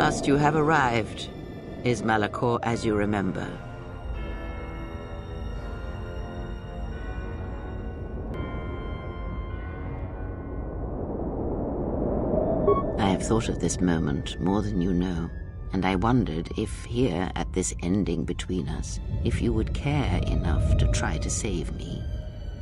last, you have arrived. Is Malachor as you remember? I have thought of this moment more than you know, and I wondered if here at this ending between us, if you would care enough to try to save me.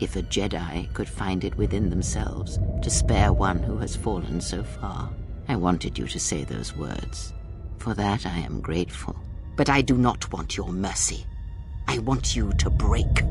If a Jedi could find it within themselves to spare one who has fallen so far. I wanted you to say those words. For that I am grateful. But I do not want your mercy. I want you to break.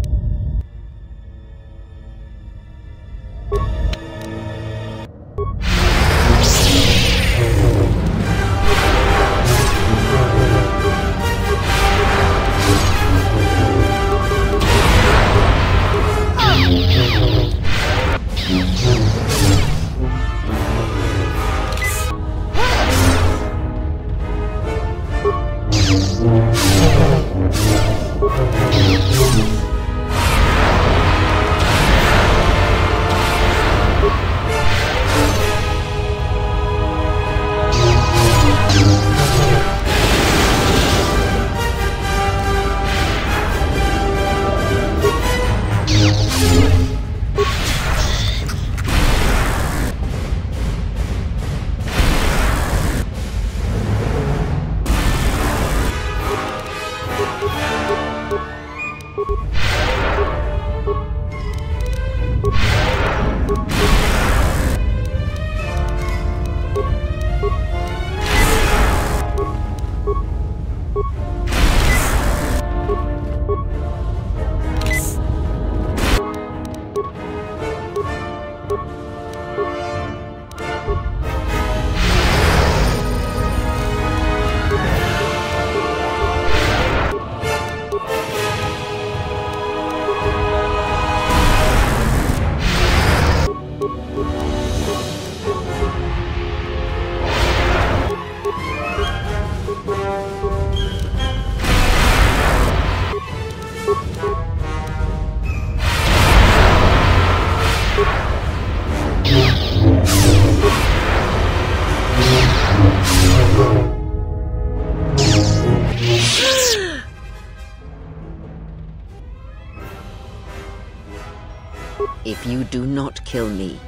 If you do not kill me,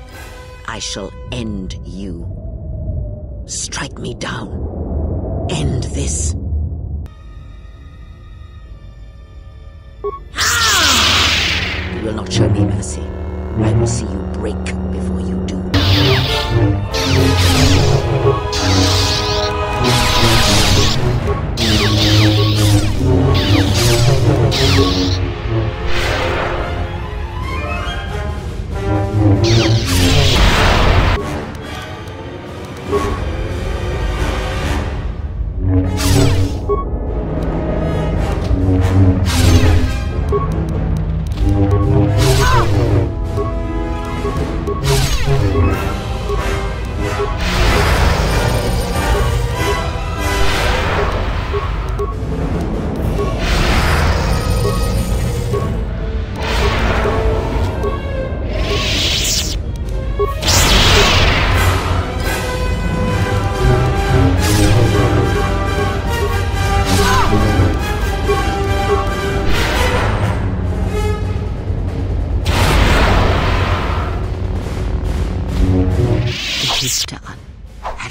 I shall end you. Strike me down. End this. You will not show me mercy. I will see you break before you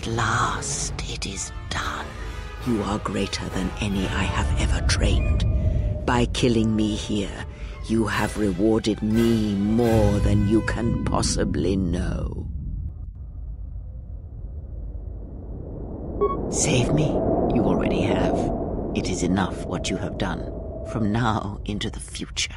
last, it is done. You are greater than any I have ever trained. By killing me here, you have rewarded me more than you can possibly know. Save me? You already have. It is enough what you have done, from now into the future.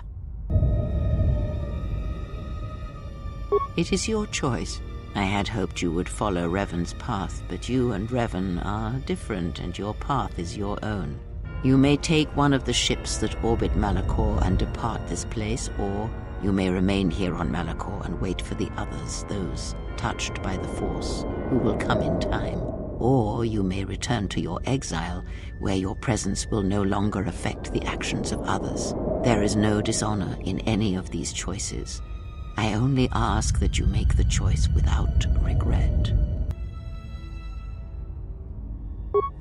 It is your choice. I had hoped you would follow Revan's path, but you and Revan are different, and your path is your own. You may take one of the ships that orbit Malachor and depart this place, or you may remain here on Malachor and wait for the others, those touched by the Force, who will come in time. Or you may return to your exile, where your presence will no longer affect the actions of others. There is no dishonor in any of these choices. I only ask that you make the choice without regret.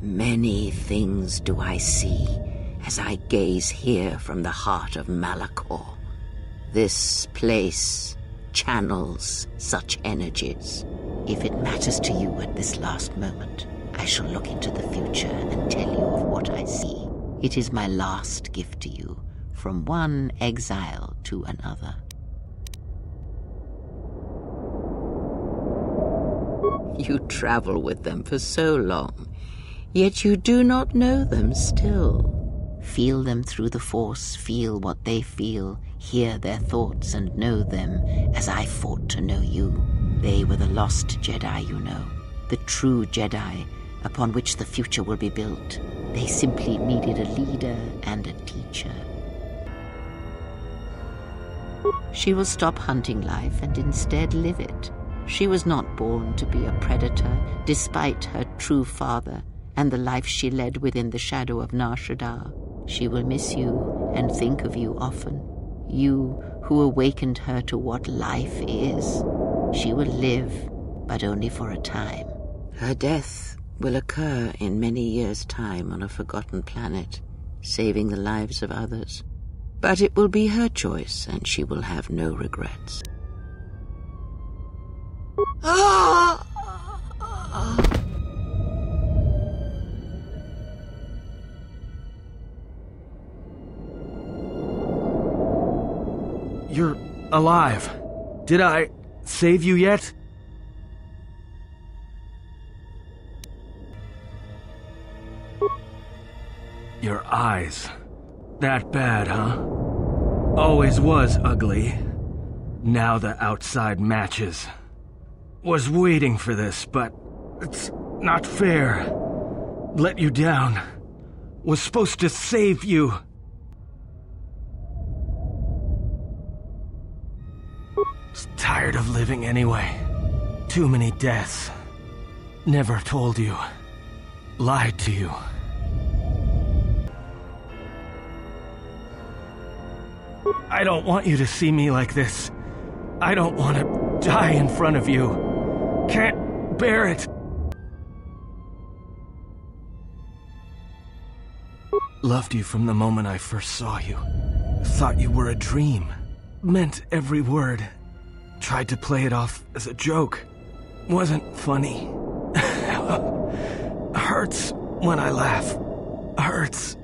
Many things do I see as I gaze here from the heart of Malachor. This place channels such energies. If it matters to you at this last moment, I shall look into the future and tell you of what I see. It is my last gift to you, from one exile to another. You travel with them for so long, yet you do not know them still. Feel them through the Force, feel what they feel, hear their thoughts, and know them as I fought to know you. They were the lost Jedi, you know, the true Jedi upon which the future will be built. They simply needed a leader and a teacher. She will stop hunting life and instead live it. She was not born to be a predator, despite her true father and the life she led within the shadow of Nar Shaddaa. She will miss you and think of you often. You who awakened her to what life is. She will live, but only for a time. Her death will occur in many years' time on a forgotten planet, saving the lives of others. But it will be her choice, and she will have no regrets. You're alive. Did I save you yet? Your eyes. That bad, huh? Always was ugly. Now the outside matches. Was waiting for this, but it's not fair. Let you down. Was supposed to save you. Was tired of living anyway. Too many deaths. Never told you. Lied to you. I don't want you to see me like this. I don't want to die in front of you. Can't bear it. Loved you from the moment I first saw you. Thought you were a dream. Meant every word. Tried to play it off as a joke. Wasn't funny. Hurts when I laugh. Hurts